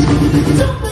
Don't